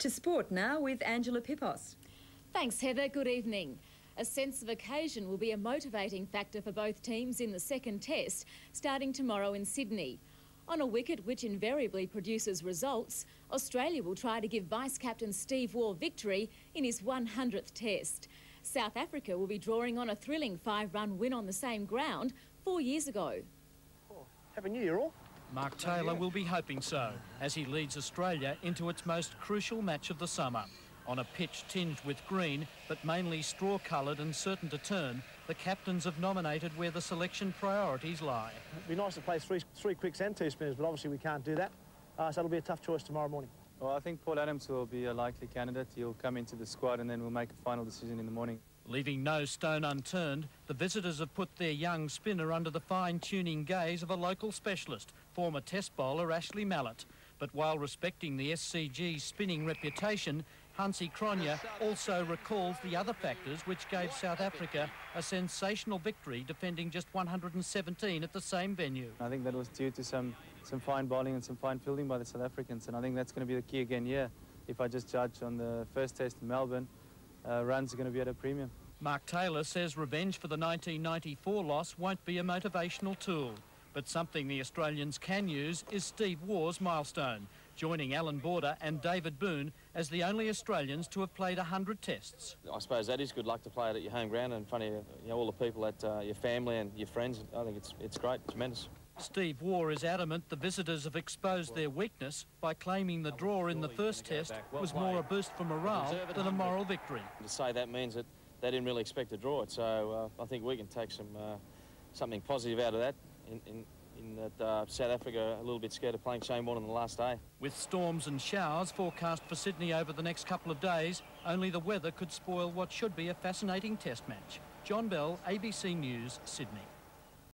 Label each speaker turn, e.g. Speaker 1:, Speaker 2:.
Speaker 1: To sport now with Angela Pippos.
Speaker 2: Thanks, Heather. Good evening. A sense of occasion will be a motivating factor for both teams in the second test, starting tomorrow in Sydney. On a wicket which invariably produces results, Australia will try to give Vice-Captain Steve Waugh victory in his 100th test. South Africa will be drawing on a thrilling five-run win on the same ground four years ago.
Speaker 3: Oh, Happy New Year all.
Speaker 4: Mark Taylor will be hoping so, as he leads Australia into its most crucial match of the summer. On a pitch tinged with green, but mainly straw-coloured and certain to turn, the captains have nominated where the selection priorities lie.
Speaker 3: It'd be nice to play three, three quicks and two spinners, but obviously we can't do that. Uh, so it'll be a tough choice tomorrow morning.
Speaker 5: Well, I think Paul Adams will be a likely candidate. He'll come into the squad and then we'll make a final decision in the morning.
Speaker 4: Leaving no stone unturned, the visitors have put their young spinner under the fine-tuning gaze of a local specialist, former test bowler Ashley Mallett. But while respecting the SCG's spinning reputation, Hansie Cronje also recalls the other factors which gave South Africa a sensational victory defending just 117 at the same venue.
Speaker 5: I think that was due to some, some fine bowling and some fine fielding by the South Africans and I think that's going to be the key again, yeah. If I just judge on the first test in Melbourne, uh, runs are going to be at a premium.
Speaker 4: Mark Taylor says revenge for the 1994 loss won't be a motivational tool. But something the Australians can use is Steve Waugh's milestone, joining Allan Border and David Boon as the only Australians to have played 100 tests.
Speaker 6: I suppose that is good luck to play it at your home ground in front of you know, all the people, at uh, your family and your friends. I think it's, it's great, tremendous.
Speaker 4: Steve Waugh is adamant the visitors have exposed their weakness by claiming the draw in the first test was more a boost for morale than a moral victory.
Speaker 6: To say that means that they didn't really expect to draw it, so uh, I think we can take some uh, something positive out of that in, in, in that uh, South Africa a little bit scared of playing Shane Warne on the last day.
Speaker 4: With storms and showers forecast for Sydney over the next couple of days, only the weather could spoil what should be a fascinating test match. John Bell, ABC News, Sydney.